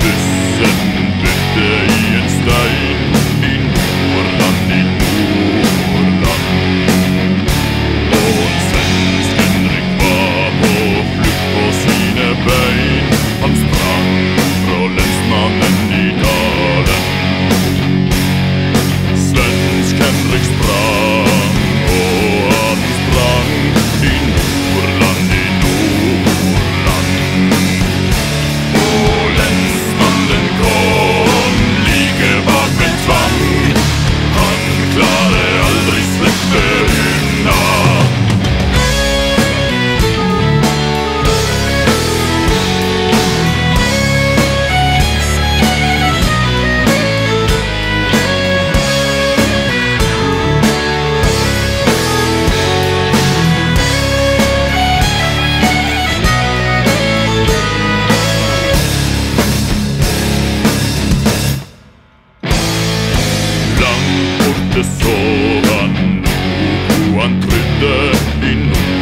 wissen, bitte jetzt ein. Got it. Thank you.